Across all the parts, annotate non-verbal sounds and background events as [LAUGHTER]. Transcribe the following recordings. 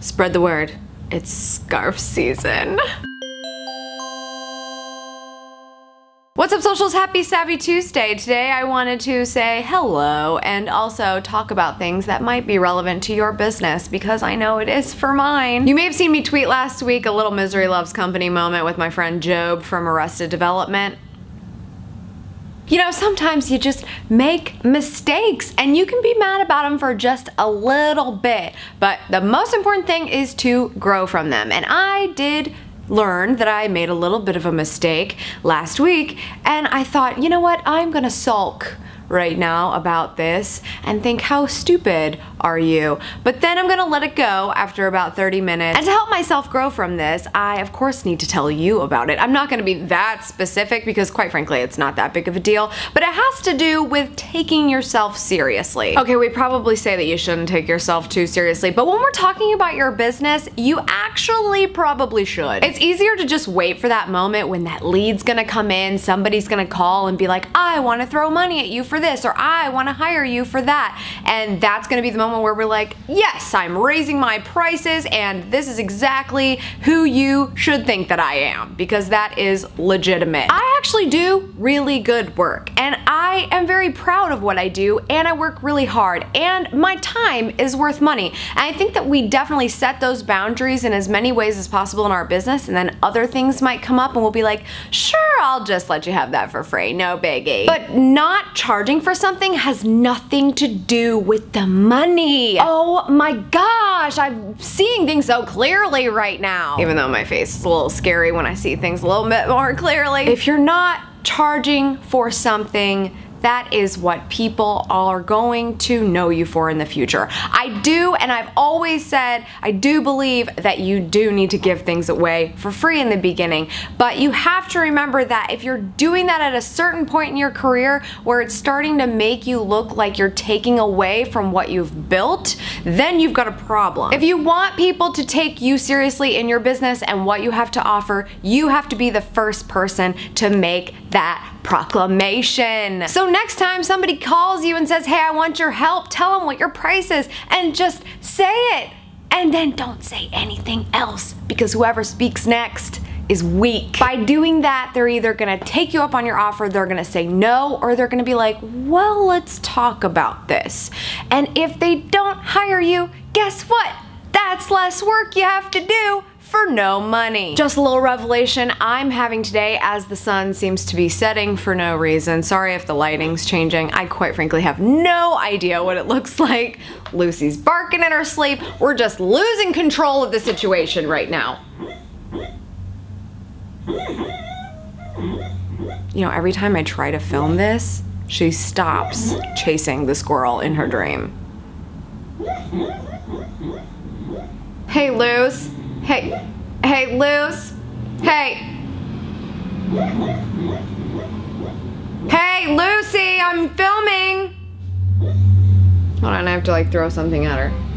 Spread the word. It's scarf season. What's up socials? Happy Savvy Tuesday. Today I wanted to say hello and also talk about things that might be relevant to your business because I know it is for mine. You may have seen me tweet last week a little misery loves company moment with my friend Gob from Arrested Development. You know, sometimes you just make mistakes and you can be mad about them for just a little bit. But the most important thing is to grow from them. And I did learned that I made a little bit of a mistake last week and I thought, you know what, I'm gonna sulk right now about this and think how stupid are you? But then I'm gonna let it go after about 30 minutes. And to help myself grow from this, I of course need to tell you about it. I'm not gonna be that specific because quite frankly, it's not that big of a deal, but it has to do with taking yourself seriously. Okay, we probably say that you shouldn't take yourself too seriously, but when we're talking about your business, you actually probably should. It's easier to just wait for that moment when that lead's gonna come in, somebody's gonna call and be like, I wanna throw money at you for this, or I wanna hire you for that. And that's gonna be the moment where we're like, yes, I'm raising my prices and this is exactly who you should think that I am because that is legitimate. I actually do really good work and I am very proud of what I do and I work really hard and my time is worth money. And I think that we definitely set those boundaries in as many ways as possible in our business and then other things might come up and we'll be like, sure, I'll just let you have that for free, no biggie. But not charging for something has nothing to do with the money. Oh my gosh, I'm seeing things so clearly right now. Even though my face is a little scary when I see things a little bit more clearly. If you're not charging for something that is what people are going to know you for in the future. I do, and I've always said, I do believe that you do need to give things away for free in the beginning, but you have to remember that if you're doing that at a certain point in your career where it's starting to make you look like you're taking away from what you've built, then you've got a problem. If you want people to take you seriously in your business and what you have to offer, you have to be the first person to make that proclamation. So next time somebody calls you and says, hey, I want your help, tell them what your price is and just say it. And then don't say anything else because whoever speaks next is weak. By doing that, they're either gonna take you up on your offer, they're gonna say no, or they're gonna be like, well, let's talk about this. And if they don't hire you, guess what? That's less work you have to do for no money. Just a little revelation I'm having today as the sun seems to be setting for no reason. Sorry if the lighting's changing. I quite frankly have no idea what it looks [LAUGHS] like. Lucy's barking in her sleep. We're just losing control of the situation right now. You know, every time I try to film this, she stops chasing the squirrel in her dream. Hey, Luz. Hey, hey, Luz. Hey. Hey, Lucy, I'm filming. Hold on, I have to like throw something at her.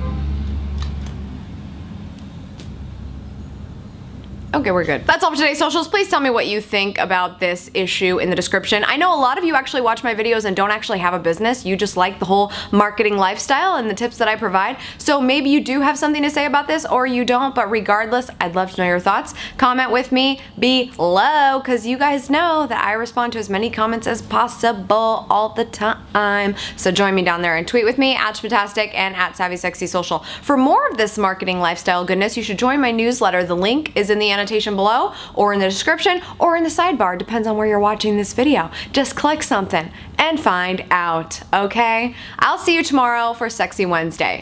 Okay, we're good. That's all for today's socials. Please tell me what you think about this issue in the description. I know a lot of you actually watch my videos and don't actually have a business. You just like the whole marketing lifestyle and the tips that I provide. So maybe you do have something to say about this or you don't, but regardless, I'd love to know your thoughts. Comment with me below because you guys know that I respond to as many comments as possible all the time. So join me down there and tweet with me at Schmittastic and at Savvy Sexy Social. For more of this marketing lifestyle goodness, you should join my newsletter. The link is in the annotation below or in the description or in the sidebar, depends on where you're watching this video. Just click something and find out, okay? I'll see you tomorrow for Sexy Wednesday.